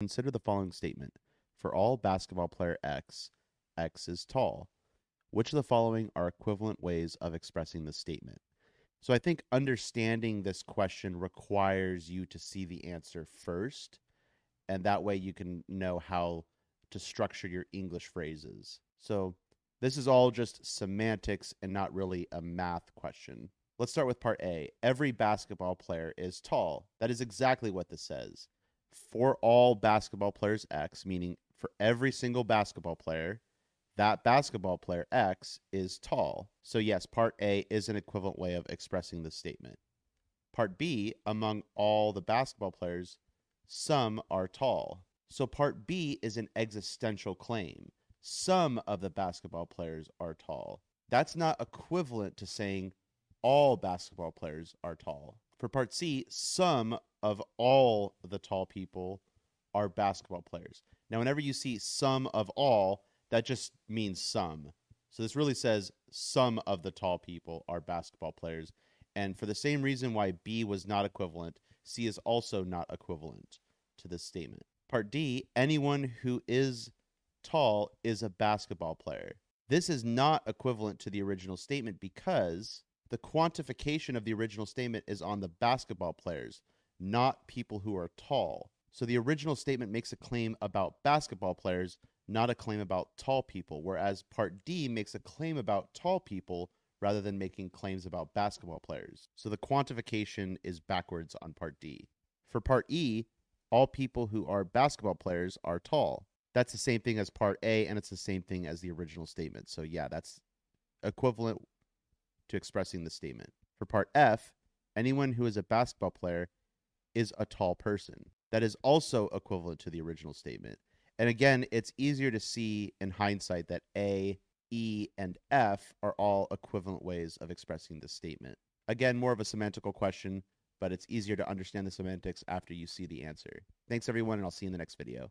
Consider the following statement. For all basketball player X, X is tall. Which of the following are equivalent ways of expressing the statement? So I think understanding this question requires you to see the answer first, and that way you can know how to structure your English phrases. So this is all just semantics and not really a math question. Let's start with part A. Every basketball player is tall. That is exactly what this says. For all basketball players X, meaning for every single basketball player, that basketball player X is tall. So, yes, part A is an equivalent way of expressing this statement. Part B, among all the basketball players, some are tall. So, part B is an existential claim. Some of the basketball players are tall. That's not equivalent to saying all basketball players are tall. For part C, some of all the tall people are basketball players. Now, whenever you see some of all, that just means some. So this really says some of the tall people are basketball players. And for the same reason why B was not equivalent, C is also not equivalent to this statement. Part D, anyone who is tall is a basketball player. This is not equivalent to the original statement because the quantification of the original statement is on the basketball players, not people who are tall. So the original statement makes a claim about basketball players, not a claim about tall people, whereas part D makes a claim about tall people rather than making claims about basketball players. So the quantification is backwards on part D. For part E, all people who are basketball players are tall. That's the same thing as part A, and it's the same thing as the original statement. So yeah, that's equivalent to expressing the statement. For part F, anyone who is a basketball player is a tall person. That is also equivalent to the original statement. And again, it's easier to see in hindsight that A, E, and F are all equivalent ways of expressing the statement. Again, more of a semantical question, but it's easier to understand the semantics after you see the answer. Thanks, everyone, and I'll see you in the next video.